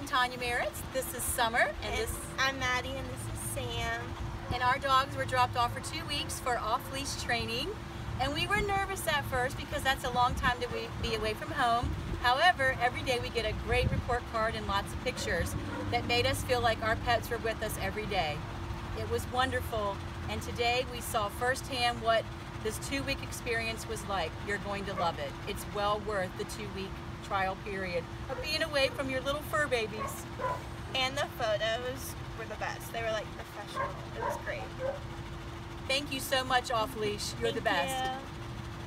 I'm Tanya Merritts. This is Summer, and, And this I'm Maddie, and this is Sam. and our dogs were dropped off for two weeks for off-leash training. And we were nervous at first because that's a long time to be away from home. However, every day we get a great report card and lots of pictures that made us feel like our pets were with us every day. It was wonderful, and today we saw firsthand what this two-week experience was like. You're going to love it. It's well worth the two-week trial period of being away from your little fur babies. And the photos were the best. They were like professional. It was great. Thank you so much, Off Leash. You're the best. you.